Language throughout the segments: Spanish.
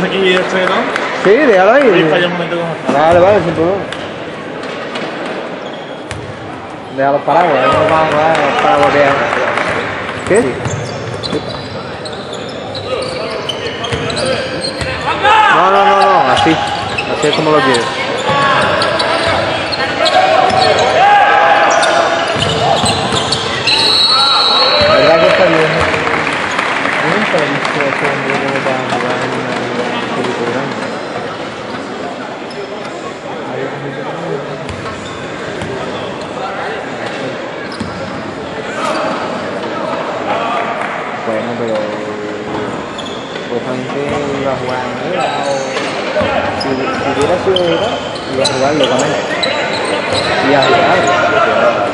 Dejo aquí esto, ¿no? Sí, déjalo ahí. Voy para allá un momento con Vale, vale, sin problema. Deja los paraguas, ahí nos vamos a los paraguas viejos. ¿Qué? No, no, no, no, así. Así es como lo quieres. ¿Verdad que está bien? Nunca he visto a ese hombre como para jugar en una película grande. Bueno, pero supuestamente iba a jugar Era o si, hubiera sido Era, iba a jugar locamente. Y a jugar.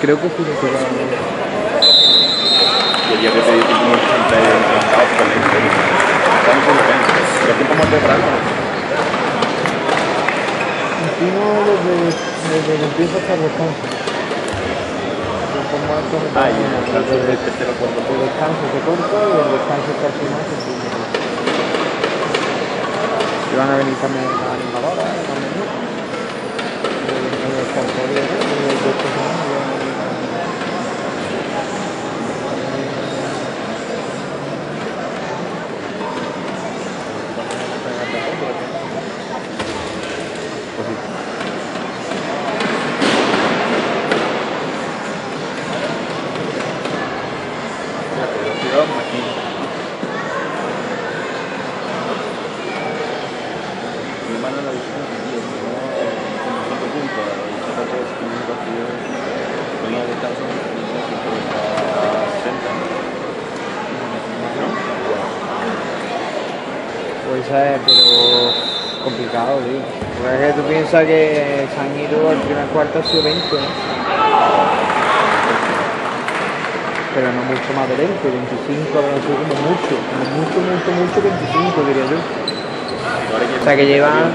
Creo que sí, que era- Y el día que te dije como 80 y encantados con la historia. Estamos en el. Continuo desde, desde que empieza hasta el descanso. Desde- el descanso desde- del tercero cuarto. El descanso se corta y el descanso final se sigue. Y van a venir también las animadoras, también esta semana, ya van a venir también. Pues sí. La producción aquí. Mi hermano la visión tío, no con 5 puntos, y saca 3 con un partido, con la descanso, y no sé si está 60. ¿No? Pues pero complicado, tío. Porque es que tú piensas que se han ido al primer cuarto ha sido 20, ¿no? Pero no mucho más de 20, 25 habrán sido como mucho, como mucho, mucho, mucho 25 diría yo. O sea, que llevan-.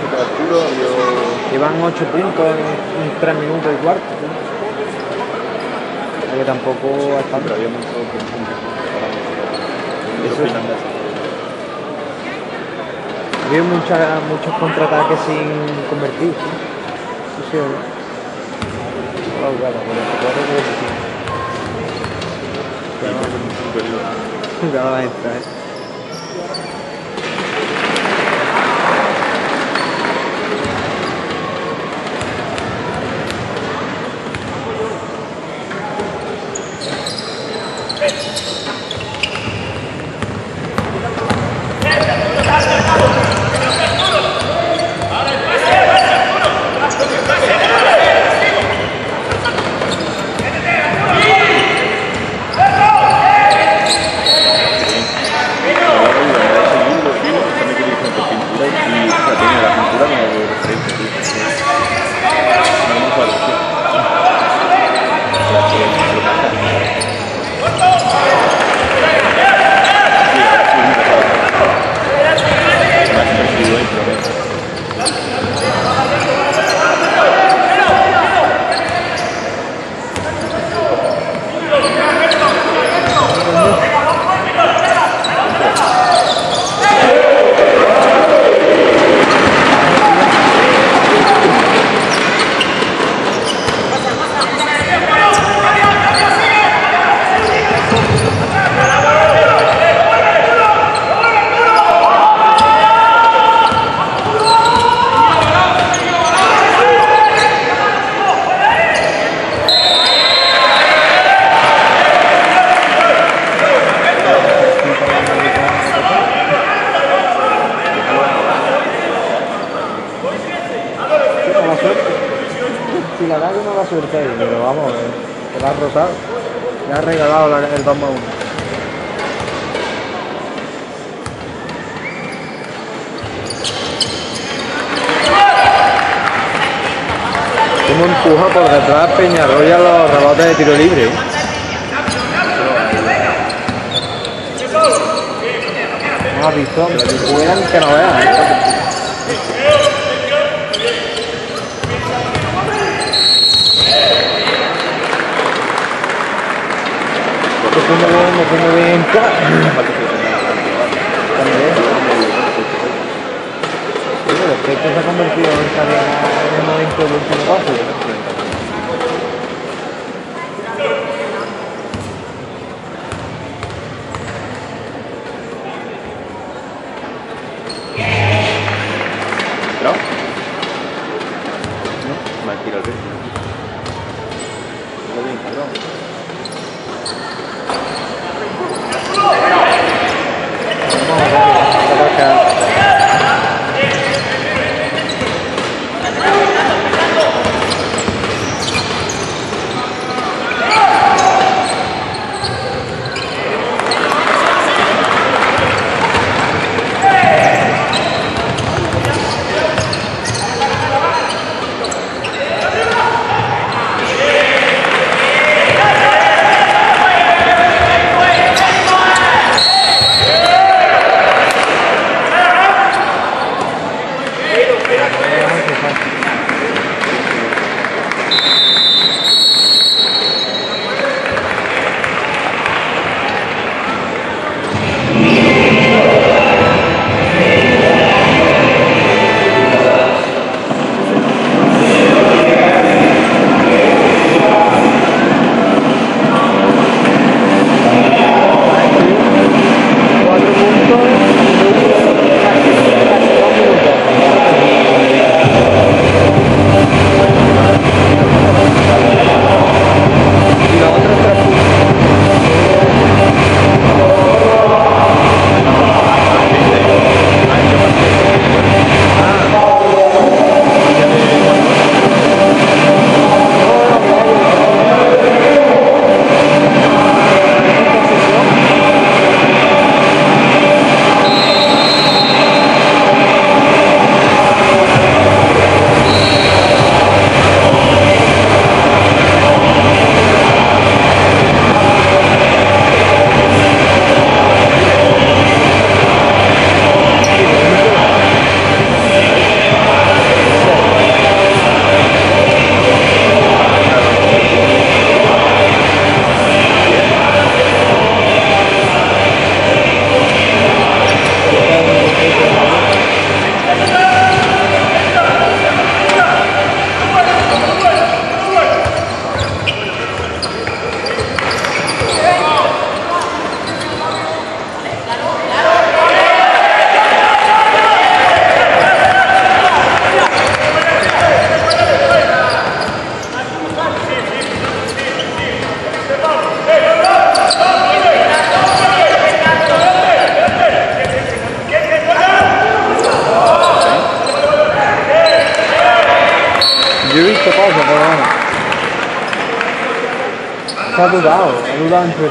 Llevan 8 puntos en 3 minutos y cuarto, tío. O sea, que tampoco es tanto. había mucho puntos. Eso Eso es- Ha habido muchas, muchos contraataques sin convertir, ¿sí? Sí, sí, ¿no? No, claro, pero te eh.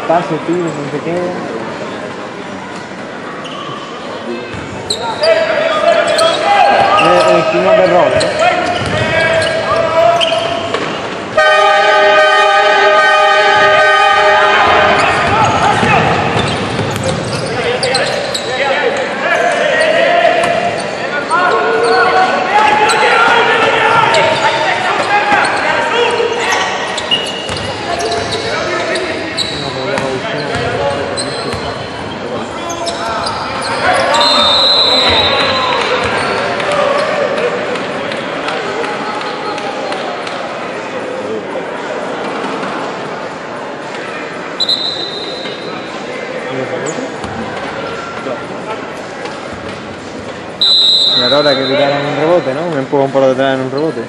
Pase, tiro, no sé qué. Ahora que tiraran un rebote, ¿no? Un empujón por detrás en un rebote.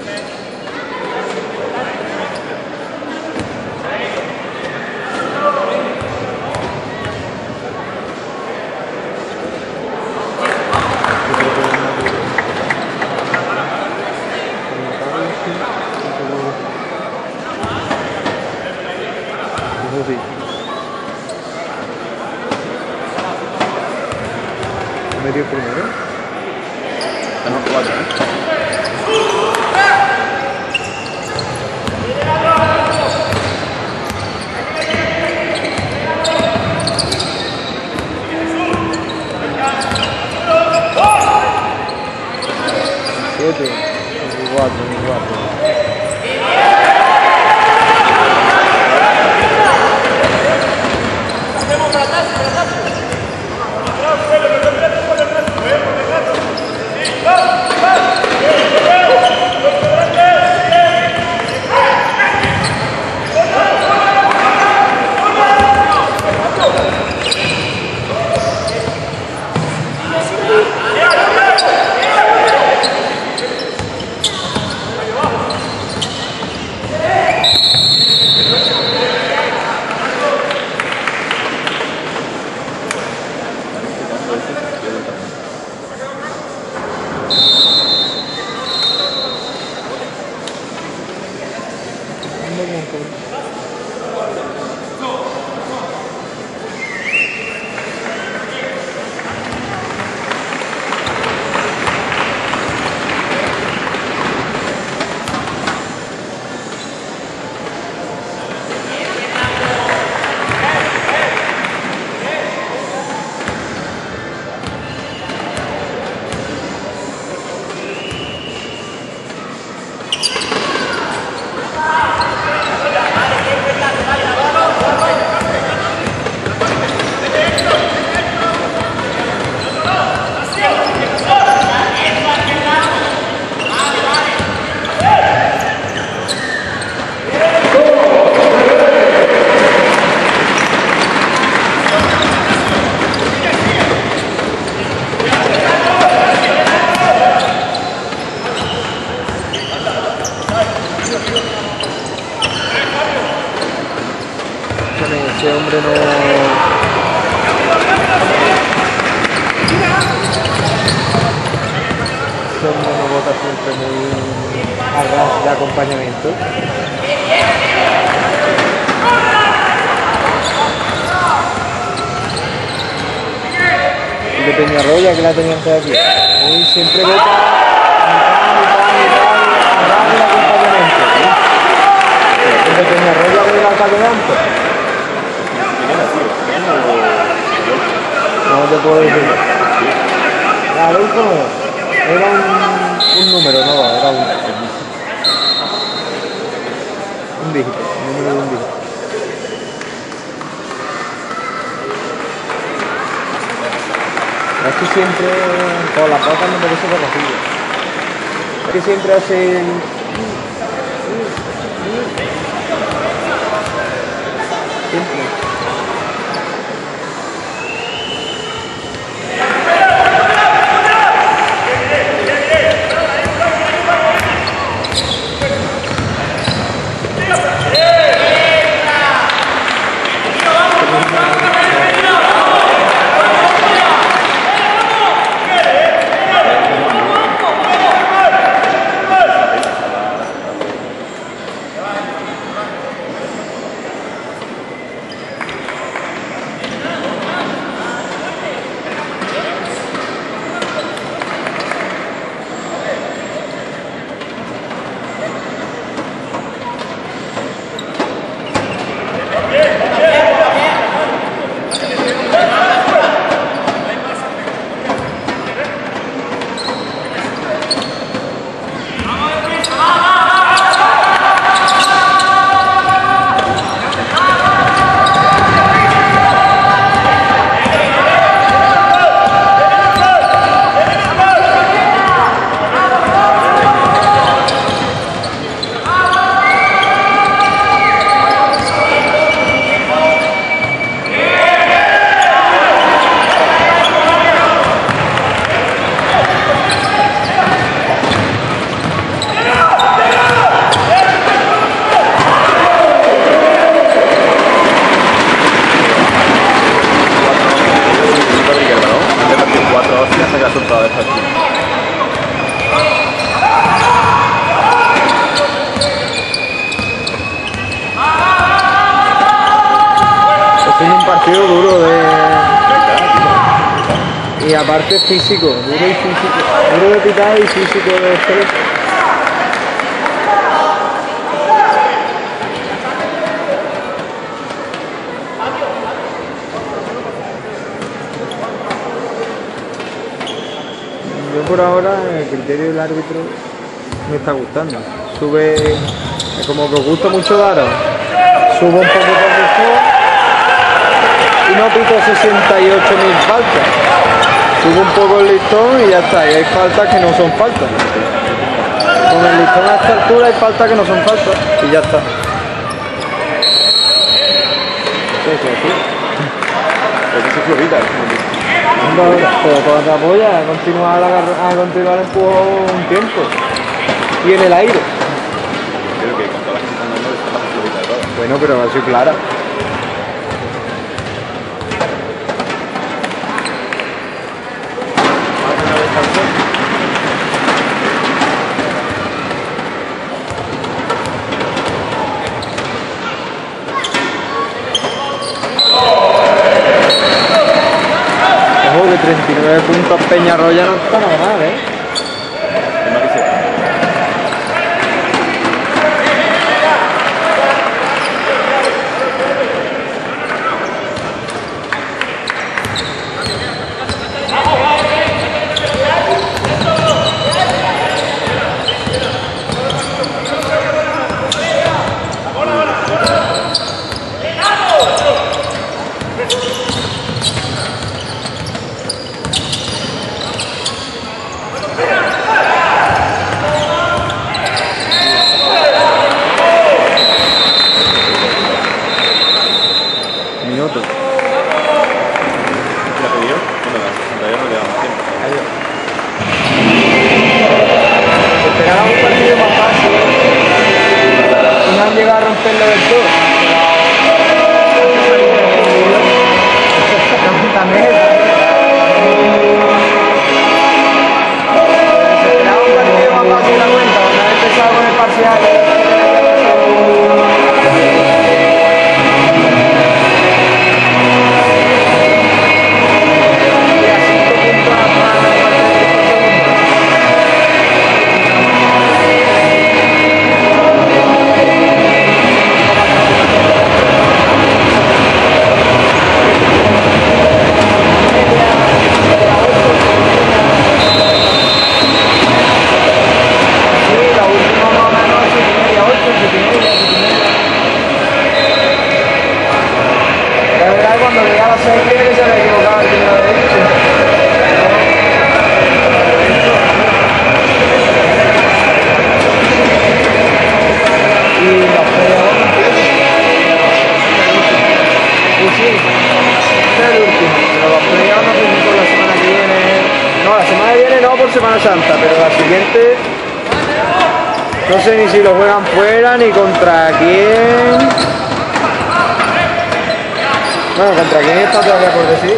Ese hombre no. Ese hombre no vota siempre muy a ras de acompañamiento. De Peñarroya que la tenían que aquí. Hoy siempre vota mitad, mitad, acompañamiento. El de Peñarroya alcalde de antes. No te puedo decir. La Adolfo no. Era un, un número, no era un, un dígito, un número de un dígito. Es que siempre, con las patas me parece conocido. Es que siempre hace Es un partido duro de. Y aparte físico, duro y físico. Duro de pitar y físico de estrés. Yo por ahora el criterio del árbitro me está gustando. Sube, como que os gusta mucho Daro. Sube un poquito no pito 68.000 faltas. Sube un poco el listón y ya está. Y hay faltas que no son faltas. Con el listón a esta altura hay faltas que no son faltas y ya está. No, pero cuando te apoyas a continuar, a, a continuar el empujón un tiempo. Y en el aire. creo que con todas las que están dando, la más. Bueno, pero ha sido clara. Ojo, de 39 puntos Peñarroya no está nada mal, ¿eh? Contra quién está todavía por decidir.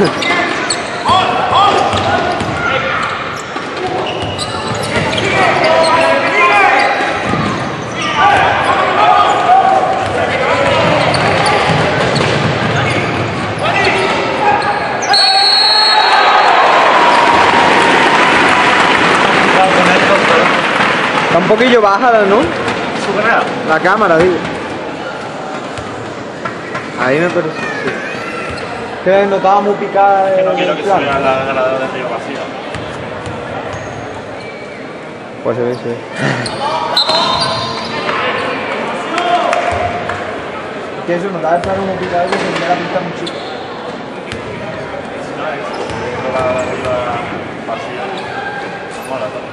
Está un poquillo baja, ¿no? La cámara, digo. Ahí me parece. Que notaba muy picada. Que no quiero que la ganadora de río vacía. Pues se ve, se ve. Que eso notaba el plano muy picado y se veía la pista muy chica. Si no es, la vacía. Mola todo.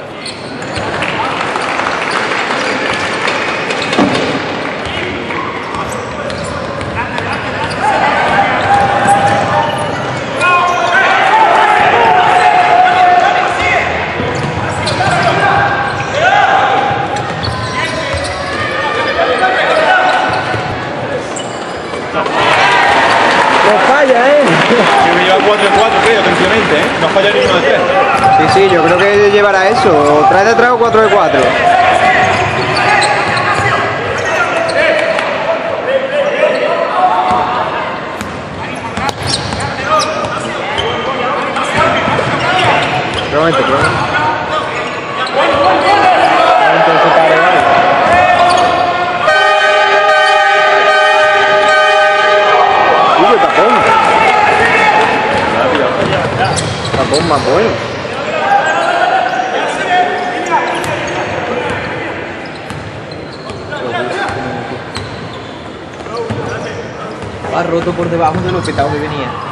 No falla, ¿eh? Que me lleva 4 en 4, creo, tranquilamente, ¿eh? No falla ni uno de 3. Sí, sí, yo creo que llevará eso. O 3 de 3 o 4 de 4. Probablemente, probablemente. Probablemente se pare, vale. Uy, qué tapón. Tapón más bueno. Va roto por debajo de lo petado que venía.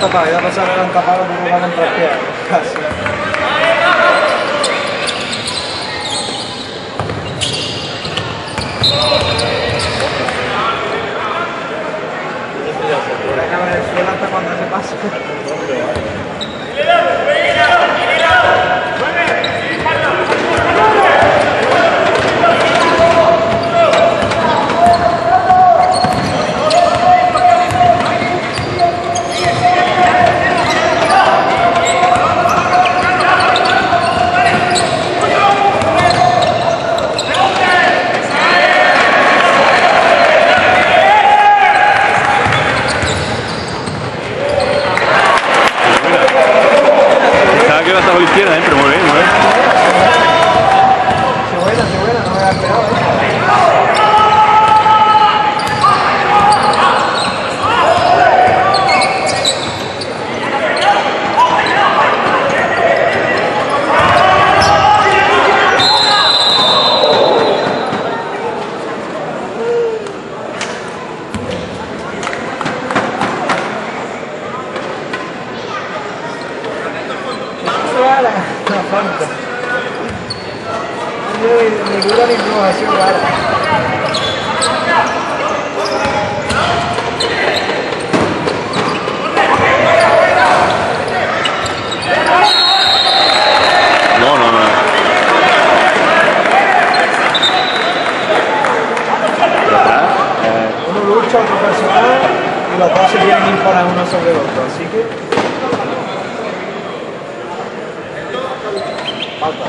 Pasa? La han tapado, ya pasa que la han tapado porque van a entrar Casi. Hay que ver el suelo hasta cuando se pasa. Pensaba que iba a estar por la izquierda, ¿eh? pero muy bien, muy bien. Se buena, se buena, no me había esperado. ¿eh? Rara, la falta. Ni, ni dura ni floja, así rara. No, no, no. Por atrás, eh, Uno lucha, otro personal y los dos se quieren imponer uno sobre el otro, así que. Falta.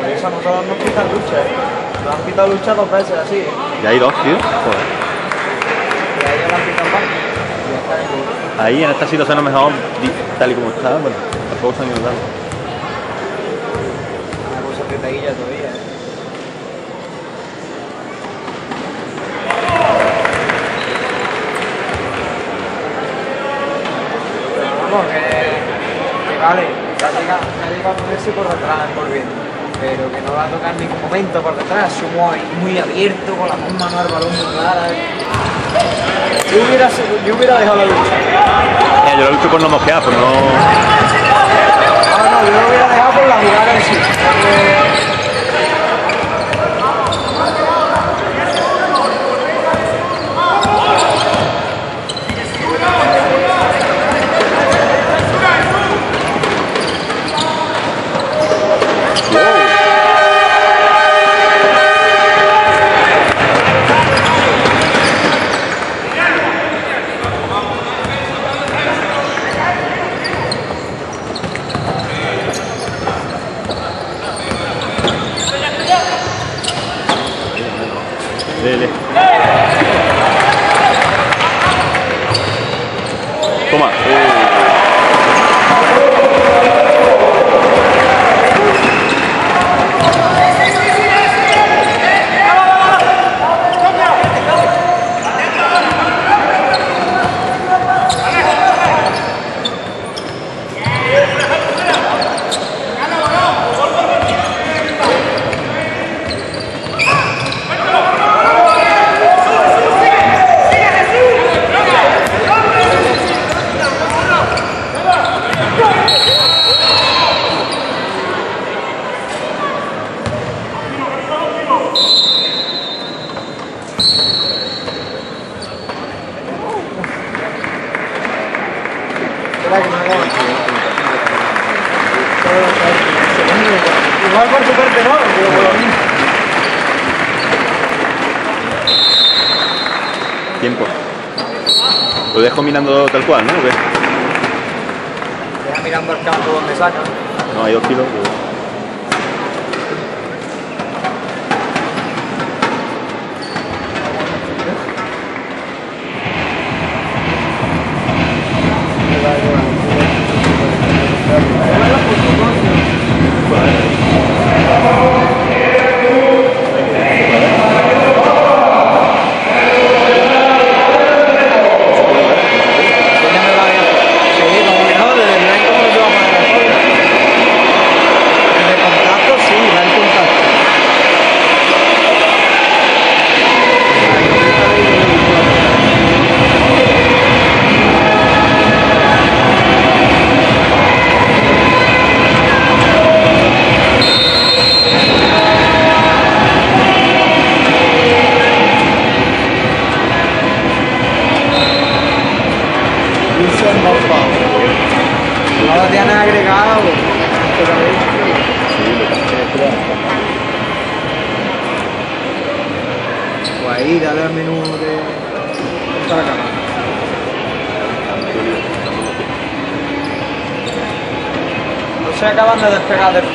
Por eso a nosotros nos quitan lucha, ¿eh? Nos han quitado lucha dos veces así, ¿eh? Ya hay dos, tío. Joder. Ya Ahí en esta situación a lo mejor, tal y como está, bueno, tampoco se han ido dando. Una cosa apretadilla todavía, vamos, que, que vale, llegado, que ha llegado a ponerse por detrás por bien, pero que no va a tocar en ningún momento por detrás, su muy, muy abierto, con la bomba no del balón muy clara. Yo hubiera, yo hubiera dejado la lucha. Yo la lucho por no mojear, pero no... No, no, yo lo hubiera dejado por la jugada en sí. mirando tal cual, ¿no? ¿O qué? Deja mirando el campo donde saca. No, hay dos kilos. for how they're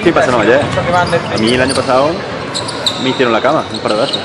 me estoy pasando ya. A mí el año pasado me hicieron la cama, un par de veces.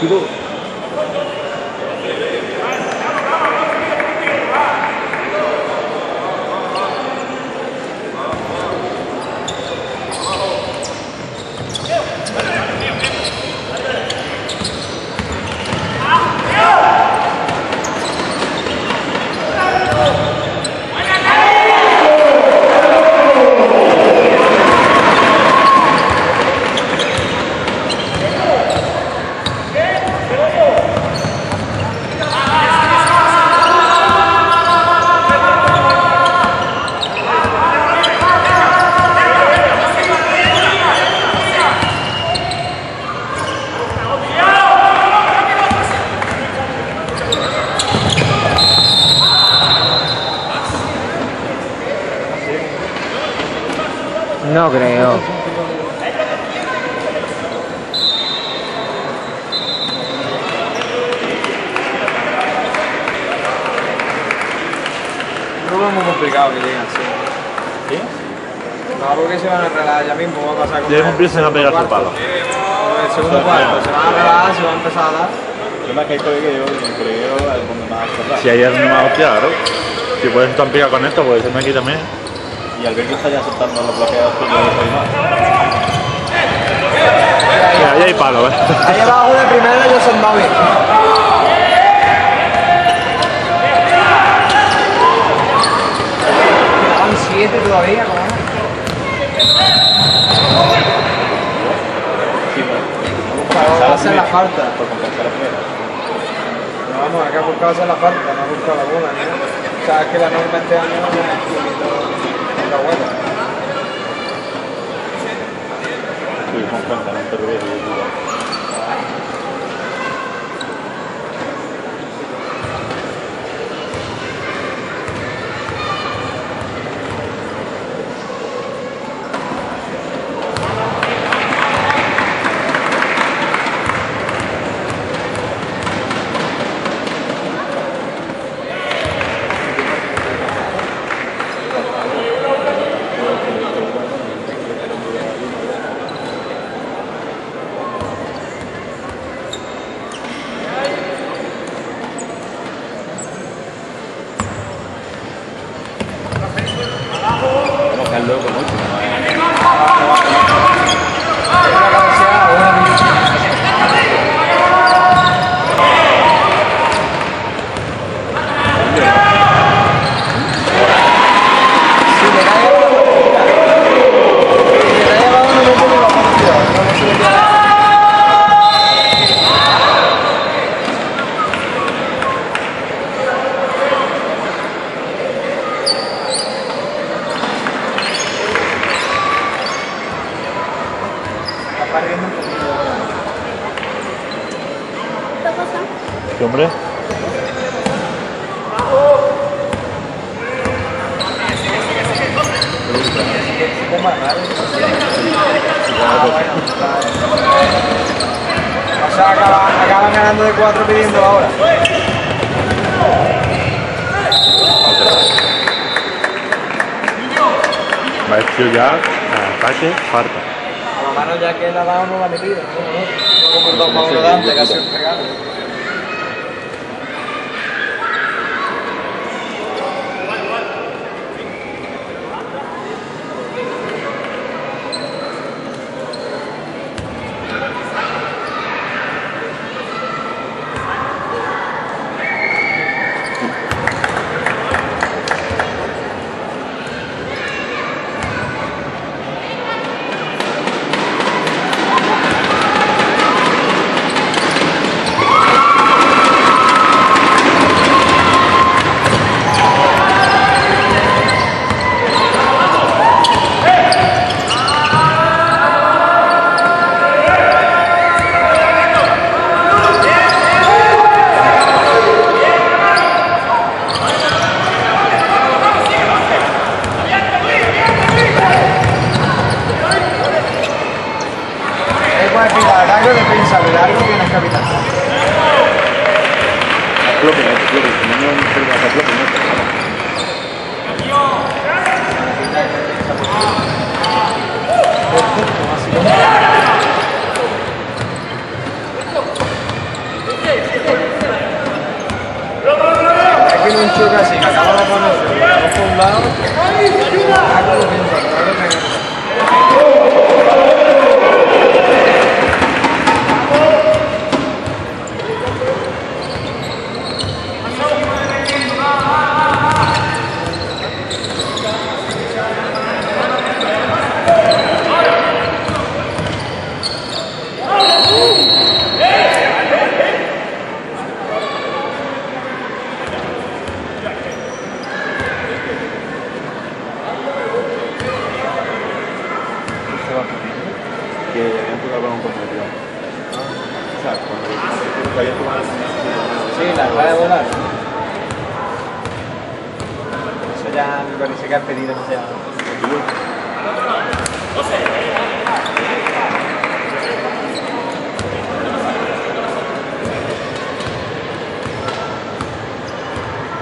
Veintidós. no creo. No es muy complicado que lleguen así. ¿Sí? No, porque se van a relajar ya mismo, va a empiezan a pegar su palo. El segundo cuarto, se van a relajar, se van a empezar a dar. Problema es que donde más cerrar. Si ayer no me ha claro. Si puedes estar picado con esto, puede ser aquí también. Y Alberto está ya soltando los bloqueos de Soymar. Mira, ahí hay palo, ¿eh? Ahí abajo de primera yo soy móvil. Quedaban siete todavía, ¿cómo. Para hacer la falta. Por compensar la primera. No, vamos, acá ha buscado hacer la falta, no ha buscado la bola, ¿no? O sea, es que la norma este año no es la buena. Sí, con cuenta, no te. Aquí no un choque así, que acaba de ponerse, vamos por un lado, largo defensa, largo defensa. Que habían jugado con un competidor. O sea, cuando que habían jugado Sí, la acaba de volar. Eso ya me parece que has pedido demasiado. con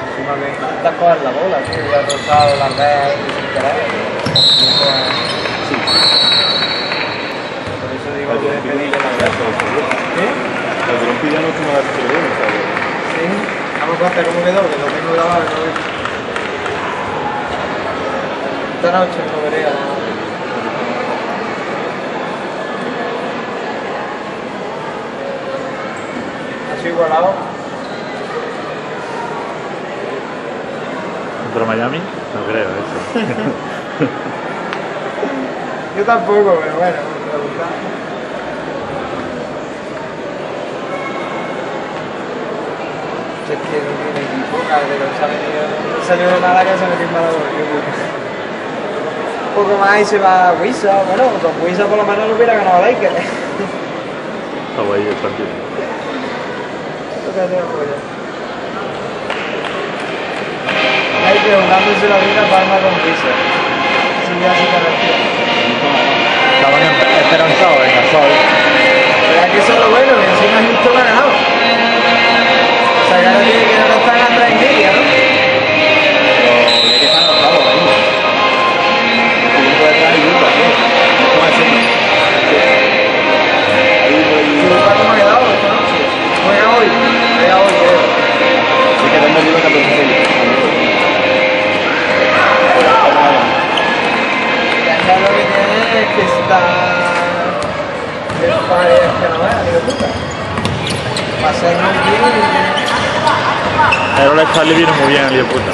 Encima que intentas coger la bola, tío, y has rozado las redes sin querer. Sí. Por eso digo El que Grumpy pedirle ya la no verdad. está seguro. ¿Qué? El Grumpy ya no es una vez que lo o sea, Sí. Vamos a hacer cómo quedó, que lo tengo grabado, no lo Esta noche no veré a la... Así igualado. ¿Contra Miami? No creo eso. Yo tampoco, pero bueno, me gusta. Si es que no tiene equipo, cabrón, se ha venido, salió de Málaga, se ha metido en Málaga. Un poco más y se va a Wisa, bueno, con Wisa por lo menos lo hubiera ganado Lakers. Está guay el partido. Lakers jugándose la vida palma con Wisa. Eso ya que respira. Estaban esperanzados en Gasol. ¿Verdad que eso es lo bueno? Que encima justo lo ha ganado. O sea, que ahora tiene que ahora están atrás en media, ¿no? Pero ya que están estar. No es ese. Ahí. ¿Y me ha quedado hoy. Hoy, creo. Sí que Denver lleva 14 es que está... Que es que no puta. A bien. Errol Stanley vino muy bien el puta.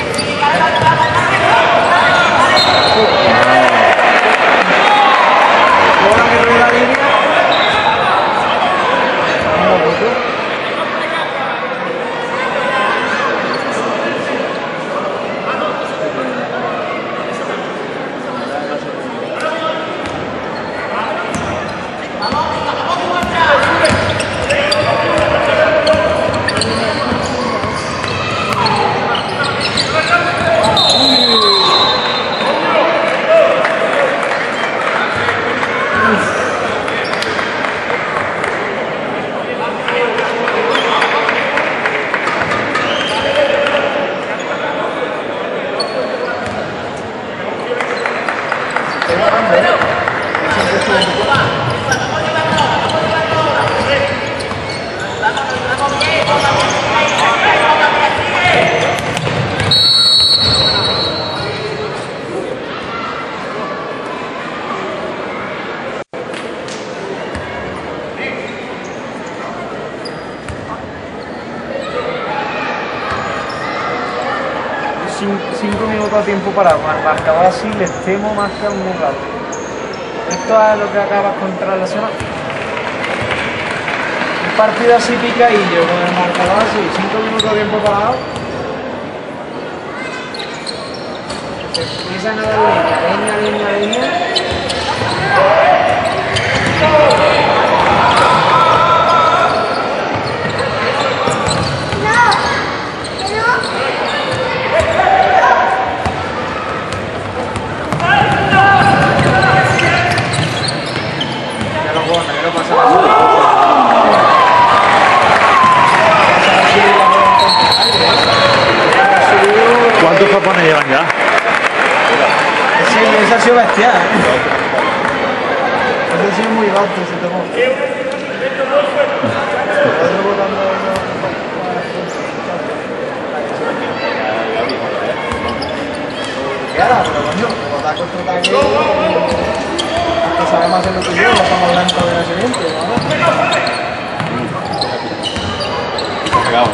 Minutos a tiempo parado, con el marcador así les temo más que a un rato. Esto es lo que acabas contra la semana. Un partido así picadillo, con el marcador así, cinco minutos a tiempo parado. Se empiezan a dar leña, leña, leña, leña. Ya lo pone, ya lo pasa la ¿Cuántos japoneses llevan ya? Sí, ese ha sido bestial. ¿eh? Ha sido muy bajo, se tomó. Otro botando Claro, pero coño, como está contra sabemos hacer lo que yo, estamos lentos de nacimiento, ¿no? Llegamos,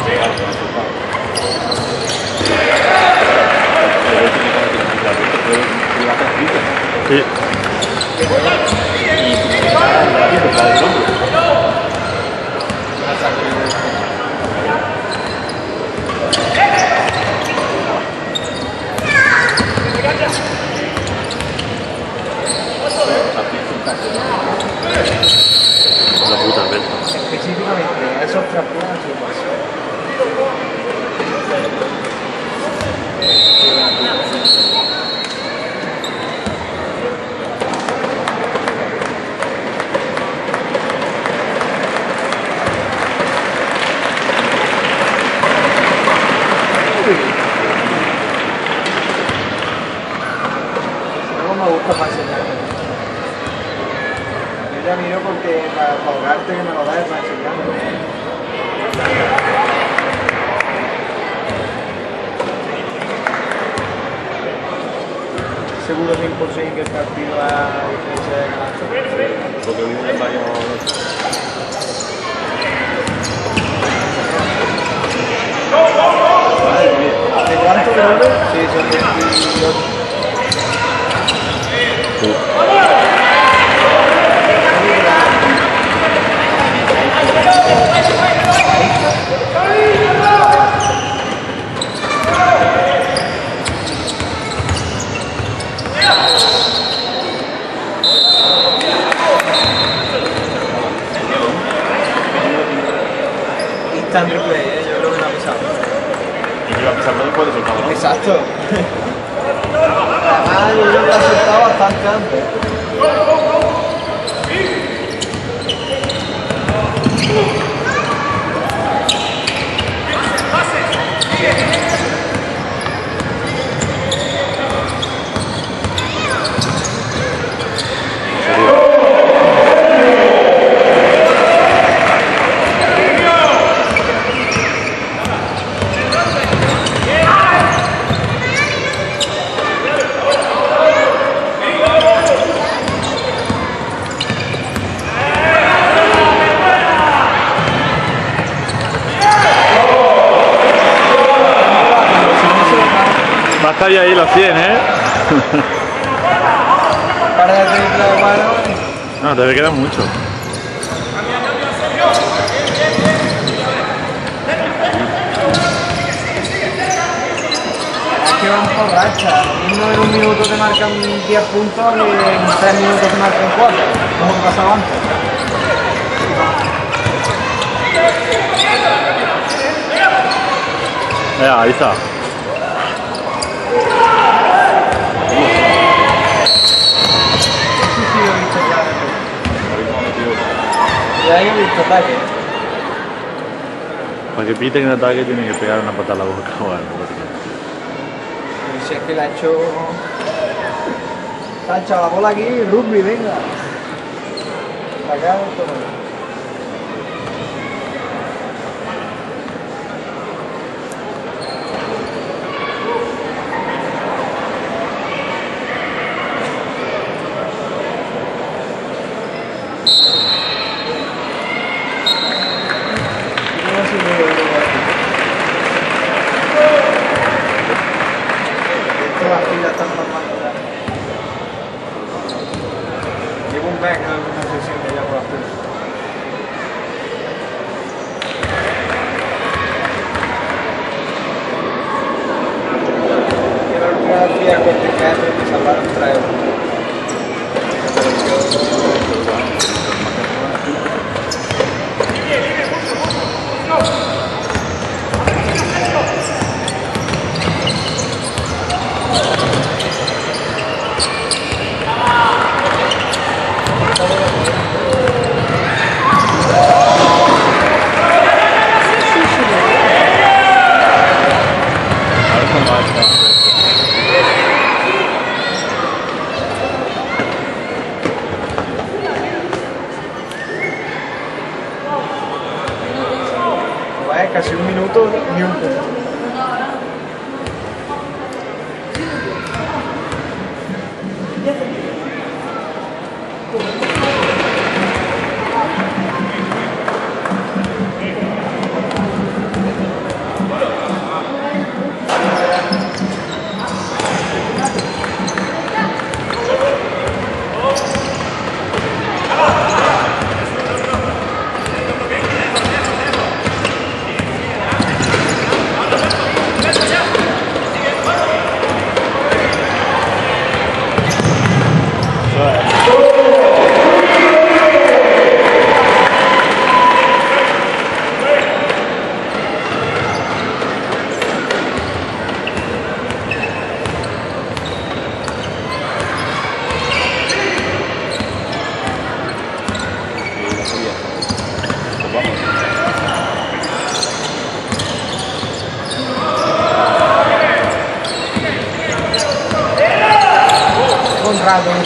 ahí está. Para que piten un ataque tiene que pegar una patada a la boca o algo. Si es que la ha hecho... Sancha, la bola aquí, rugby, venga. Todo.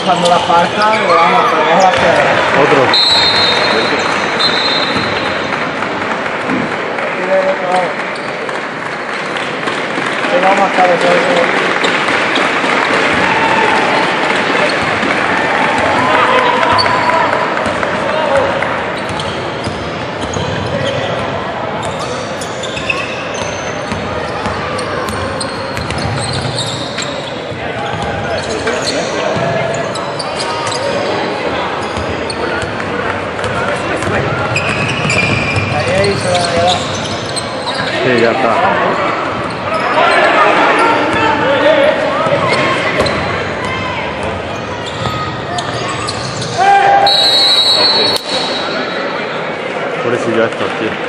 Vamos, pero no las piedras. Otro. Sí, vamos a estar eso, eso. Ahí, ahí se van a quedar. Sí, ya está. Pobrecillo esto, tío. Ah,